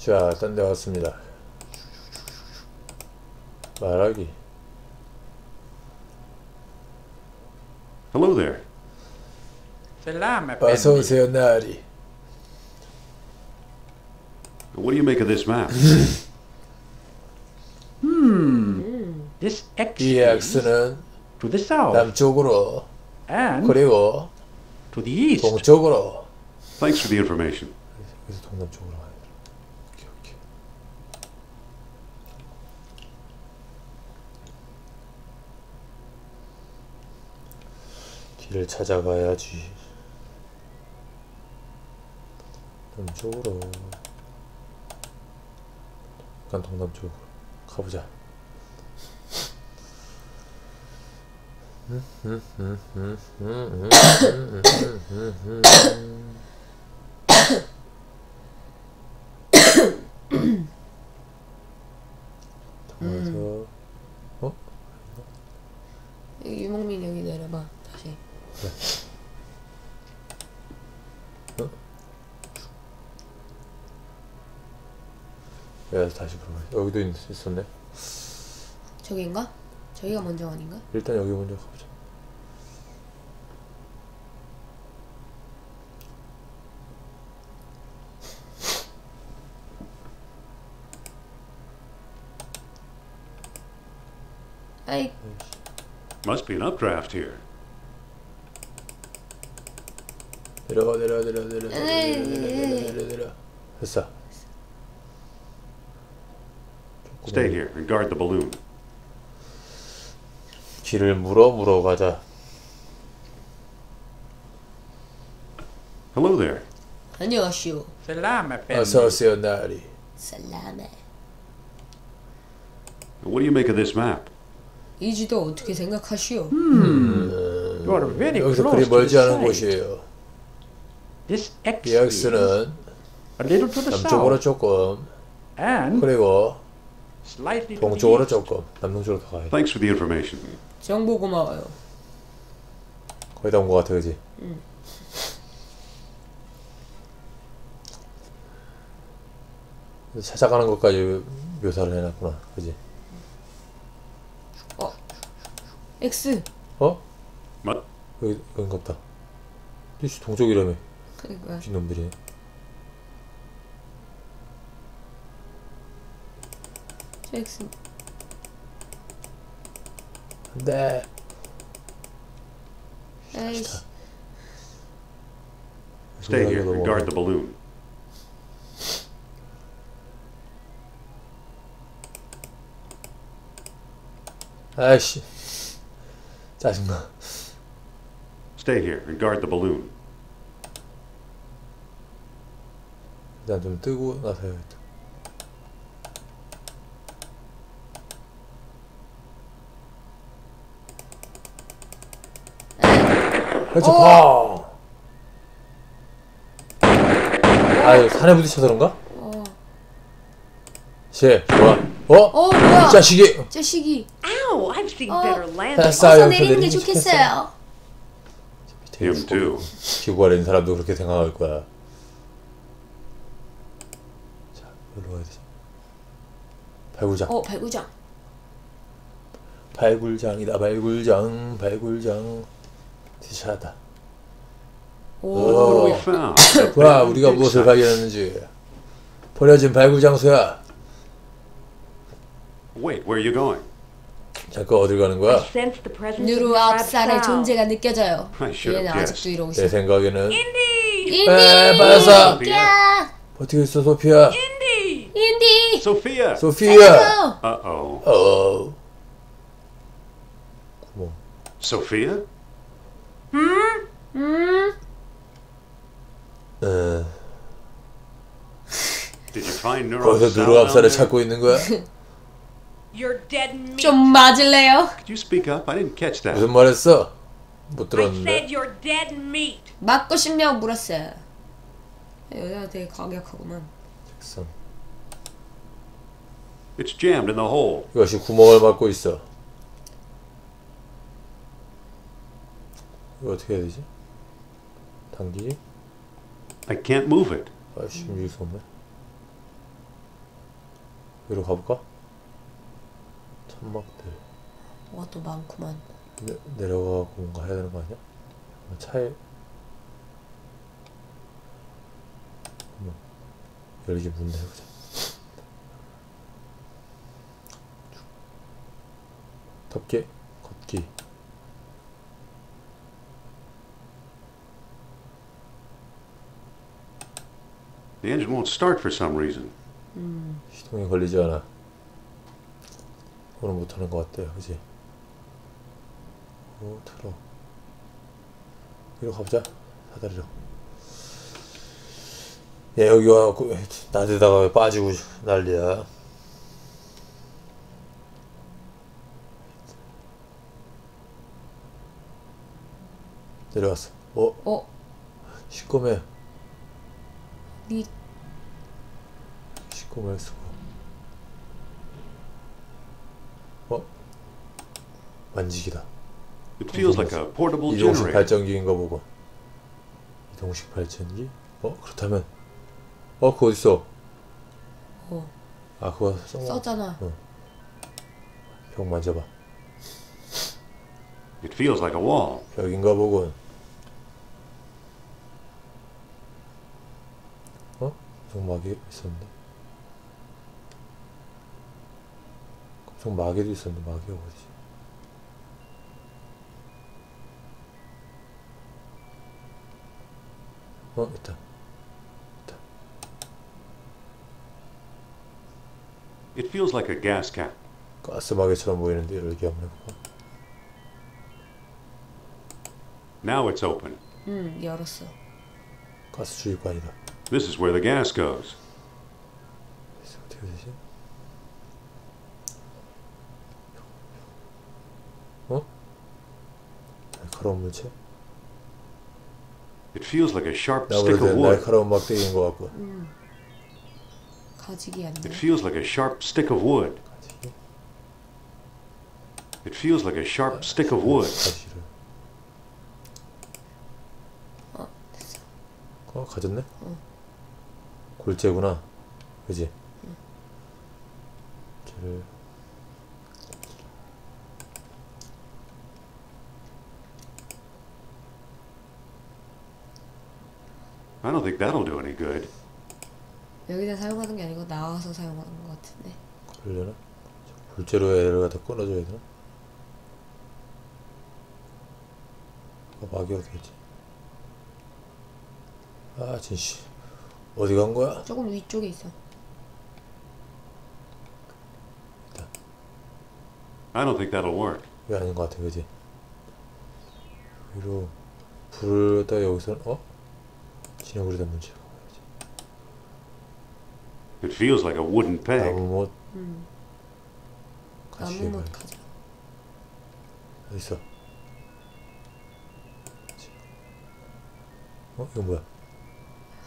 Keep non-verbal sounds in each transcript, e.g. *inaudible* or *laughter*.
자, 딴 데 왔습니다. 말하기. Hello there. Salam, 어서. 오세요, 나리. What do you make of this map? This X 이 X는 to the south 남쪽으로 and 그리고 to the east. 동쪽으로. Thanks for the information. 여기서 동남쪽으로 가야 돼. 오케이, 오케이. 길을 찾아가야지. 남쪽으로. 약간 동남쪽으로 가보자. 동에서 어? 여기 유목민 여기 내려봐 다시 여기서 다시 있, 있었네. 저기인가? 저기가 먼저 아닌가? 일단 여기 먼저 가보자. 아이 Must be an updraft here. 내려가 내려가 내려가 내려가. 내려가 내려가 내려가 됐어. Stay here and guard the balloon. 길을 물어 물어 가자. Hello there. 안녕하시오 Salam, Effendi. 어서 오세요 나리. 살라메 What do you make of this map? 이 지도 어떻게 생각하시오? You are very 여기서 close 그리 to the 멀지 않은 site. 곳이에요. This X 이 X는 a little to the 남쪽으로 south 조금 and 그리고 동쪽으로. 조금 남동쪽으로 더 가야 돼. Thanks for the information. 정보 고마워요 거의 다 온 것 같아, 그지? 찾아가는 것까지 묘사를 해놨구나, 그지? X 어? What? 여기 여긴가 보다. 이씨 동쪽이라며, 그니까 쥐놈들이. 저 X 네. 아이씨 Stay here and guard the balloon. 아이씨. 짜증나. Stay here and guard the balloon. 일단 좀 뜨고 나서 해야겠다. 그렇지, 파! 아유, 산에 부딪혀서 그런가? 어, 씨, 좋아. 어? 어 뭐야 이 자식이! 자식이 Ow, I've seen Oh. better land. 어서 내리는 게 좋겠어요 Him too. 기구가 낸 사람도 그렇게 생각할 거야. 자, 여기로 가야 되지. 발굴장. 어 발구장 발굴장이다, 발굴장, 발굴장. What 오 와, 우리가 무엇을. 발견했는지. 버려진 발굴 장소야. Wait, where are you going? 잠깐 어딜 가는 거야? 누루 sound. 존재가 느껴져요 얘는 아직도. 이러고 내 있어 생각에는 Indy! 에, 네, 빠졌어. 야 버티고 있어, 소피아. Indy! 인디 Sophia! 소피아. 어. 어. 구멍. Sophia? 음 에, Did you find Neuro 거기서 there? 찾고 있는 거야? You're dead meat. 좀 맞을래요? Could you speak up? I didn't catch that. 무슨 말 했어? 못 들었는데. said you're dead meat. 맞고 싶냐고 물었어요 여자가 되게 과격하구만 잭슨. It's jammed in the hole. 이것이 구멍을 막고 있어. 이거 어떻게 해야 되지? 당기기? I can't move it. 아씨, 움직일 수 없네. 위로 가볼까? 천막들 뭐가 또 많구만. 내, 내려가고 뭔가 해야 되는 거 아니야? 어, 차에 한번 열기 문을 해보자 덮개 걷기 The engine won't start for some reason. 시동이 걸리지 않아. 오늘 못하는 것 같아 그지? 오 틀어. 이리로 가보자. 사다리로. 야 여기 와갖고 나대다가 왜 빠지고 난리야. 내려왔어. 어? 어? 시꺼매 니 시꺼맬 수가 어? 만지기다 It feels like a portable 이동식 generator. 발전기인가 보고 이동식 발전기? 어? 그렇다면 어? 그거 어딨어? 어. 아 그거 써 썼잖아. 벽 만져봐 It feels like a wall. 벽인가 보군 어? 금속 마개 있었는데 금속 마개도 있었는데 마개가 어디지? 어? 있다 It feels like a gas cap. 가스 마개처럼 보이는데 열기 한번 해볼까? Now it's open. 응, 열었어. 가스 주입관이다 This is where the gas goes. 그래서 어떻게 되지? 어? 날카로운 물체? It feels like a sharp 나보다 stick 더 of wood. 날카로운 막대기인 것 같고 가지기 아니야. It feels like a sharp stick of wood. 가지기? It feels like a sharp stick of wood. 가지를 어, 됐어. 어? 가졌네? 골재구나 그지? 쟤를 I don't think that'll do any good. 여기다 사용하는 게 아니고 나와서 사용하는 것 같은데. 그러려나? 저 골재로 애를 갖다 끊어줘야 되나? 아, 막이 어디겠지? 아 진씨 어디 간 거야? 조금 위쪽에 있어. I don't think that'll work. 왜 아닌 것 같아 그지? 위로 불을 다 여기서 어? 진흙으로 문제 It feels like a wooden peg. 나무 못 음, 나무 못. 가자. 어디 있어? 어 이거 뭐야?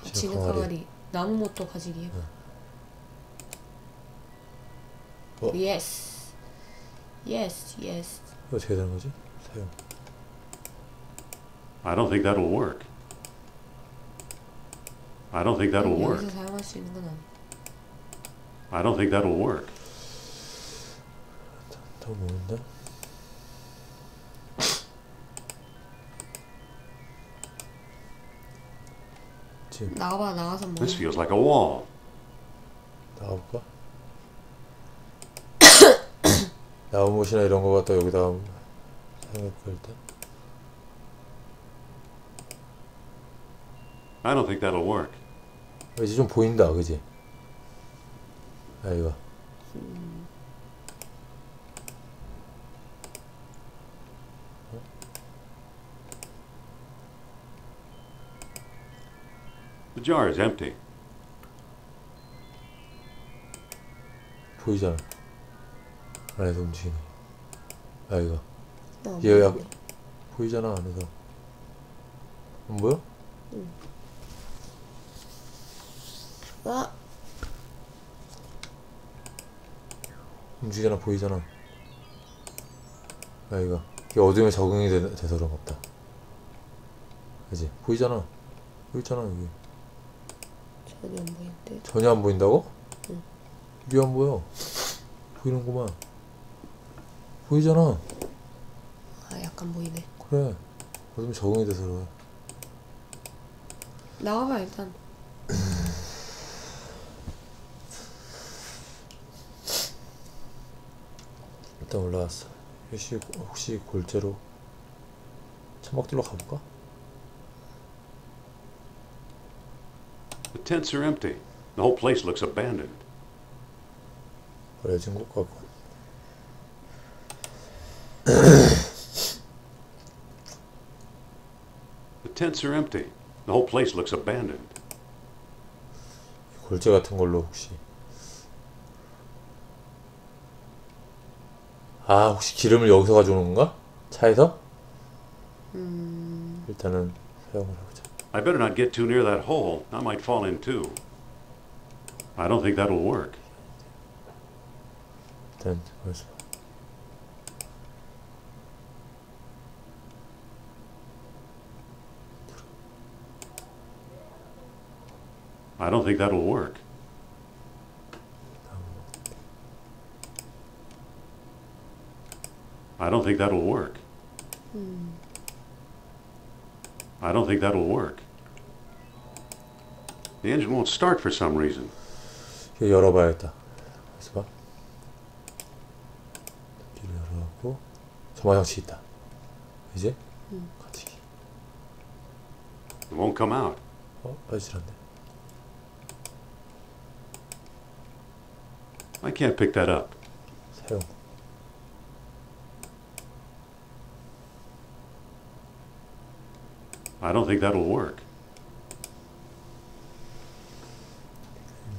진흙 진흙 항아리. 항아리. 나무 못도 가지기 해봐. 어? Yes. 예스, 예스. 이거 어떻게 되는 거지? 사용 I don't think that'll work. I don't think that'll 여기서 work. 사용할 수 있는 건 아니야. I don't think that'll work. 더 모은다? 지금 나와봐, 나와서 뭐. This feels like a wall. 나가볼까? 나무못이나 이런 거 갖다 여기다가 사용해볼까 일단? I don't think that'll work. 어, 이제 좀 보인다 그지? 아 이거 The jar is empty. 보이잖아. 안에서 움직이는. 아 이거. 어, 얘 약-. 보이잖아 안에서. 안 보여? 아, 움직이잖아 보이잖아. 아 이거. 이게 어둠에 적응이 돼, 돼서 그런가 보다. 그지? 보이잖아. 보이잖아 여기 전혀 안 보이는데. 전혀 안 보인다고? 응. 이게 안 보여. 보이는구만. 보이잖아. 아 약간 보이네. 그래. 요즘 적응이 돼서 그래. 나와봐 일단. 일단 올라왔어. 혹시, 혹시 골재로 천막들로 가볼까? The tents are empty. The whole place looks abandoned. 버려진 것 같고. The tents are empty. The whole place looks abandoned. 골재 같은 걸로 혹시. 아, 혹시 기름을 여기서 가져오는 건가? 차에서? 일단은 사용을 해보자. I better not get too near that hole. I might fall in too. I don't think that'll work. Then was. I don't think that'll work. I don't think that'll work. Hmm. I don't think that'll work. The engine won't start for some reason. 이거 열어봐야겠다. 그래서 봐. 길을 열어갖고 점화장치 있다. 이제 같이. It won't come out. 어, 빠지질 않네. I can't pick that up. I don't think that'll work.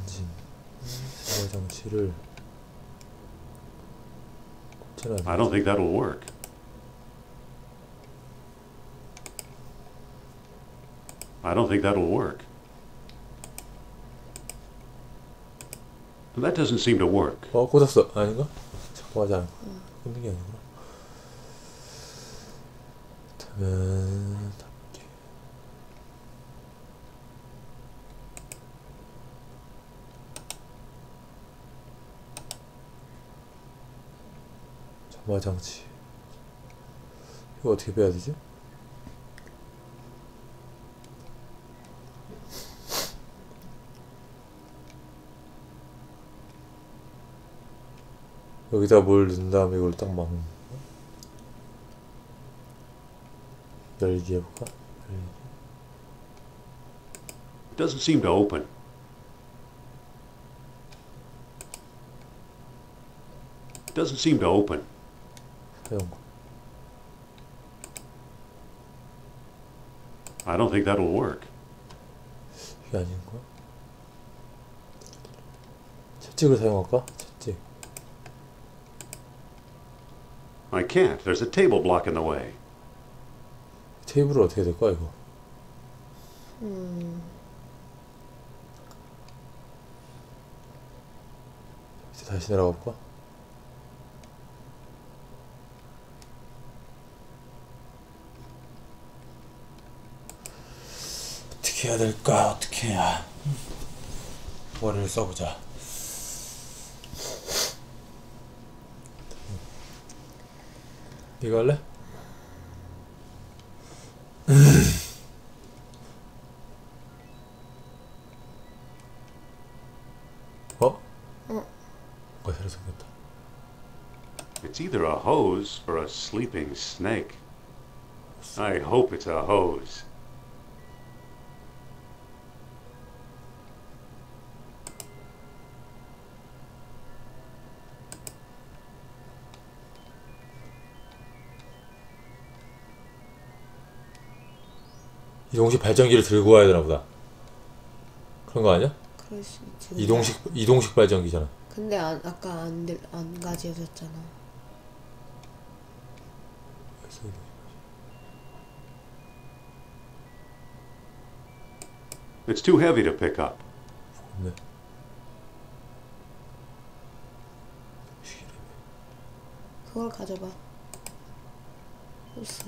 엔진. 점화장치를. 꽂혀놔야 I don't think that'll work. I don't think that'll work. That doesn't seem to work. 어, 꽂았어. 아닌가? 자꾸 하지 않아. 꽂는 게 아니구나. 그러면 점화장치. 이거 어떻게 빼야 되지? 여기다 뭘 넣은 다음에 이걸 딱 거야? 열기 해볼까? 열기. Doesn't seem to open. 사용 I don't think that'll work. 이게 아닌 거야? 채찍을 사용할까? 채찍 I can't. There's a table blocking the way. 테이블을 어떻게 될까 이거? 이제 다시 내려가 볼까? 어떻게 해야 될까? 어떻게 해야? 머리를 써보자. 이거 할래? 어? 뭔가 새로 생겼다. It's either a hose or a sleeping snake. I hope it's a hose. 이동식 발전기를 들고 와야 되나 보다. 그런 거 아니야? 그럴 수 있지. 이동식 이동식 발전기잖아. 근데 안, 아까 안, 들- 안 가져졌잖아. It's too heavy to pick up. 네. 그걸 가져봐. 호스.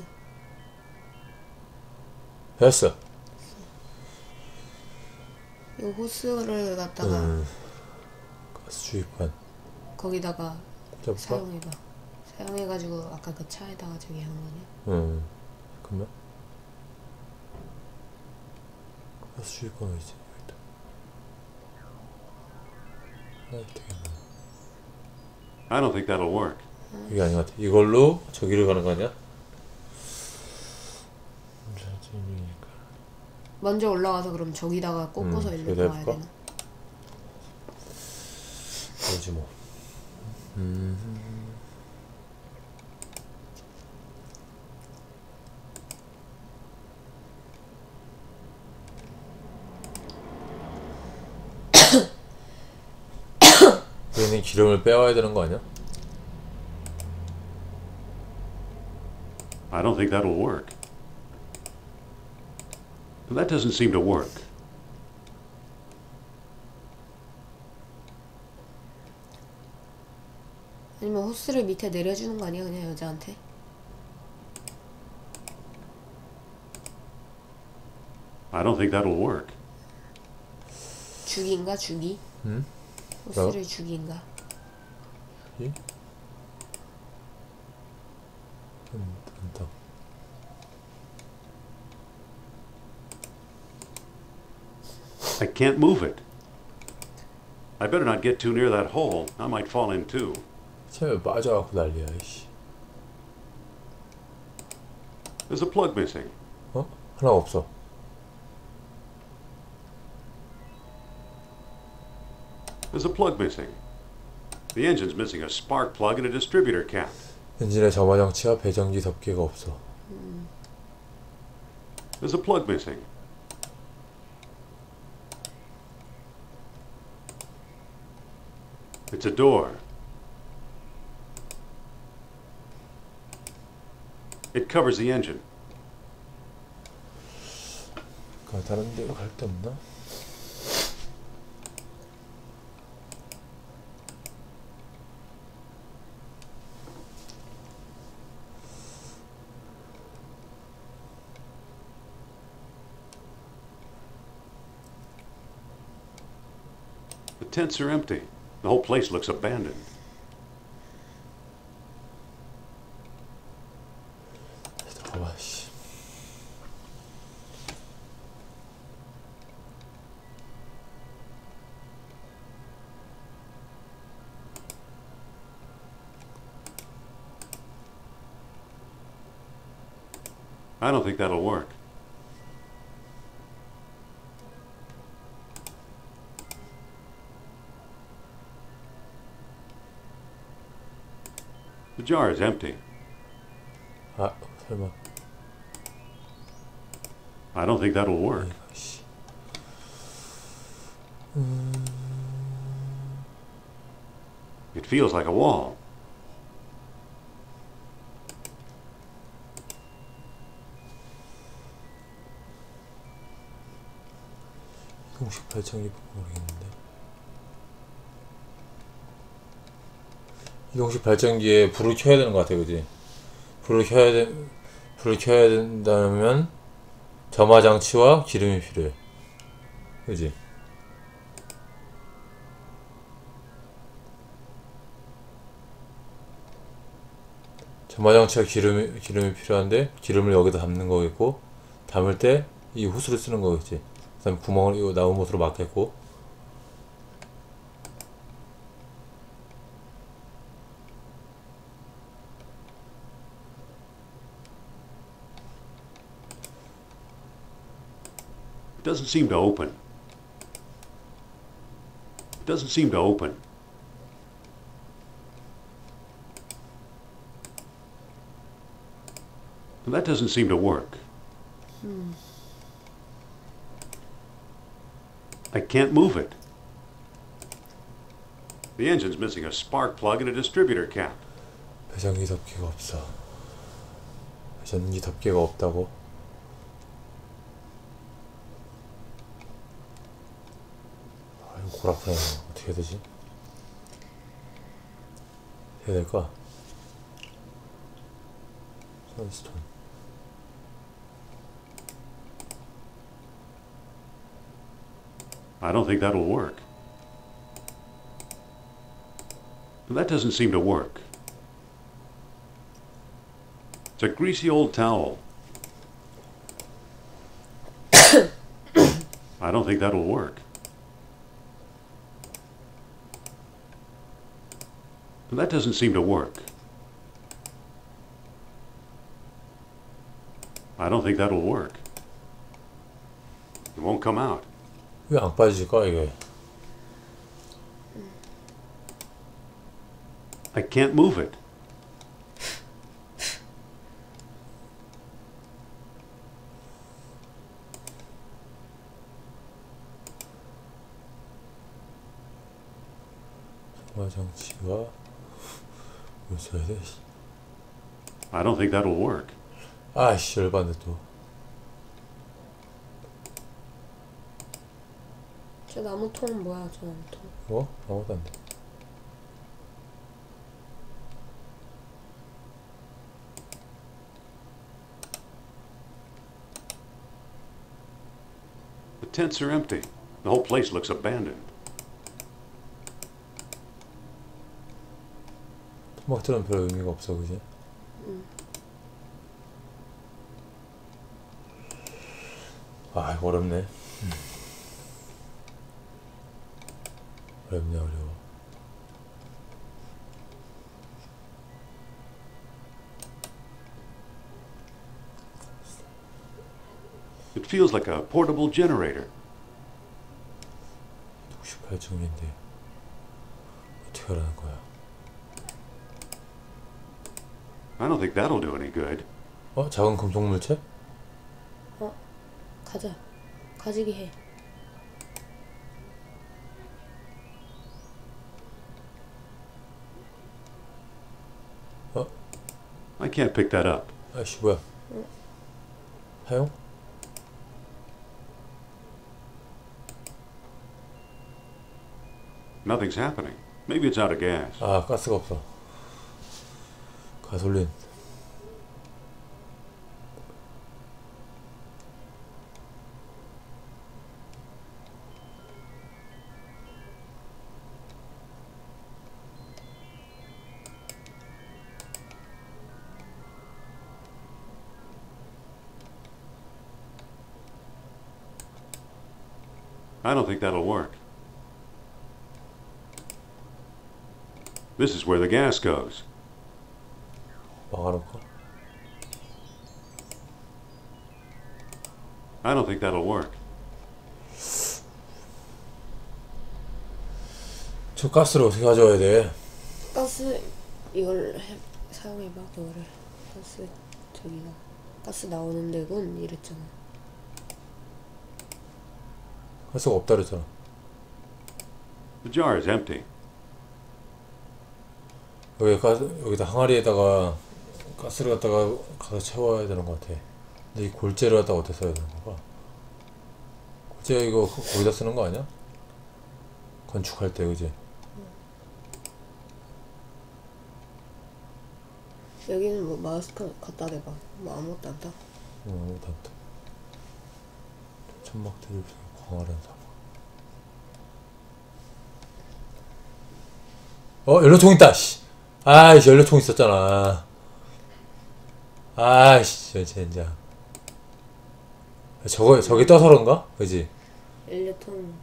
됐어. 이 호스를 갖다가 음. 수주입관 거기다가 꽂아볼까? 사용해봐. 사용해가지고 아까 그 차에다가 저기 하는 거냐? 응 잠깐만 아, 수주입관 어디지? 여기 있다 아 되게 I don't think that'll work. 이게 아닌 것 같아 이걸로 저기를 가는 거 아니야? 자진이니까 먼저 올라가서 그럼 저기다가 꽂고서 음, 일로 가야? 되나? 그러지 뭐 음. *coughs* 얘는 기름을 빼와야 되는 거 아니야? I don't think that'll work. That doesn't seem to work. 아니면 호스를 밑에 내려주는 거 아니야 그냥 여자한테? I don't think that'll work. 죽인가 죽이? 응? 호스를 죽인가? 이? 음, 된다. I can't move it. I better not get too near that hole. I might fall in too. 처음에 빠져갖고 난리야 이씨 There's a plug missing. 어? 하나 없어 There's a plug missing. The engine's missing a spark plug and a distributor cap. 엔진의 점화장치와 배전기 덮개가 없어 There's a plug missing. It's a door. It covers the engine. 그 다른 데로 갈 데 없나? The tents are empty. The whole place looks abandoned. I don't think that'll work. The jar is empty. 아 설마 I don't think that'll work. 아이고 씨 It feels like a wall. 이동식 발전기 모르겠는데 이동식 발전기에 불을 켜야 되는 것 같아 그지? 불을 켜야 돼 불을 켜야 된다면 점화 장치와 기름이 필요해. 그지? 점화 장치와 기름이 기름이 필요한데 기름을 여기다 담는 거겠고 담을 때 이 호스를 쓰는 거겠지. 그다음에 구멍을 이 나무 못으로 막겠고 doesn't seem to open. It doesn't seem to open. And that doesn't seem to work. I can't move it. The engine's missing a spark plug and a distributor cap. 배전기 덮개가 없어 배전기 덮개가 없다고 아 이거 골아프네 어떻게 해야 되지 해야 될까 선스톤 I don't think that'll work. That doesn't seem to work. It's a greasy old towel. *coughs* I don't think that'll work. That doesn't seem to work. I don't think that'll work. It won't come out. 왜 안 빠질까 이게? I can't move it. 정화장치와 요소야 돼. I don't think that'll work. 아씨 열받네 또. 저 나무통은 뭐야 저 나무통 뭐? 아무것도 안 돼. The tents are empty. The whole place looks abandoned. 토막들은 별 의미가 없어 그지? 아 이거 어렵네. 음. 어렵네 어려워. It feels like a portable generator. 68중인데 어떻게 하라는 거야? I don't think that'll do any good. 어? 작은 금속 물체? 가자 가지기 해 I can't pick that up. 아씨 뭐야? 사용? Nothing's happening. Maybe it's out of gas. 아 가스가 없어. 가솔린. I don't think that'll work. This is where the gas goes. 막아놓고. I don't think that'll work. 저 가스를 어떻게 가져와야 돼? 가스 이걸 해, 사용해봐 그거를 가스 저기가 가스 나오는 데군 이랬잖아 가스가 없다 그랬잖아. The jar is empty. 여기 가스 여기다 항아리에다가 가스를 갖다가 가서 채워야 되는 것 같아. 근데 이 골재를 갖다가 어떻게 써야 되는 거가? 골재 이거 거- 거기다 쓰는 거 아니야? 건축할 때 그지? 여기는 뭐 마우스 가- 갖다 대봐 뭐 아무것도 안다 어, 단다. 천막들을 광활한 사막. 어, 연료통 있다. 씨. 아이씨, 연료통 있었잖아. 아이씨, 저 진짜. 저거 저기 떠서 그런가? 그지? 연료통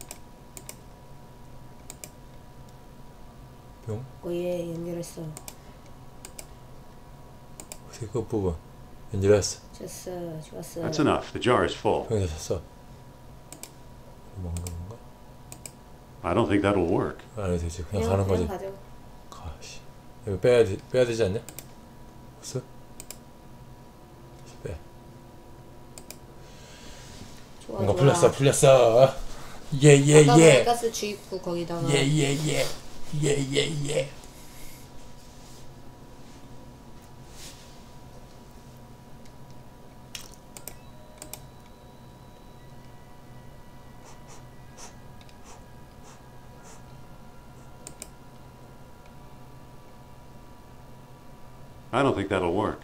뿅. 거기에 연결했어 그 끝부분 연결했어. 됐어 좋았어 That's enough. The jar is full. 병이 됐어. 먹는 건가? I don't think that'll work. 아니 되지. 그냥 그냥 가는 그냥 거지. 가져 가시. 이거 빼야 돼, 빼야 되지 않냐? 없어? 다시 빼. 좋아 뭔가 좋아 풀렸어, 풀렸어. 예, 예, 아까 예. 그 가스 주입구 거기다가 예, 예, 예. 예, 예, 예. I don't think that'll work.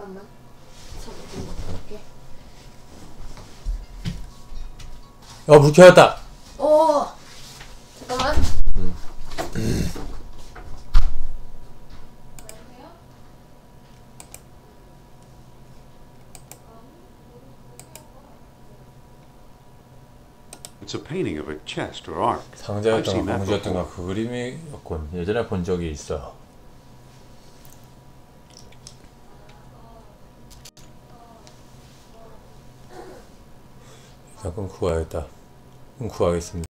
잠깐만. 잠깐 올게. 어, 물 켜졌다. 오! 잠깐만. It's a painting of a chest or ark. I've 상자였던가 seen that 방주였던가 before. 그 그림이었군. 예전에 본 적이 있어. 끊고 가야겠다. 끊고 가겠습니다.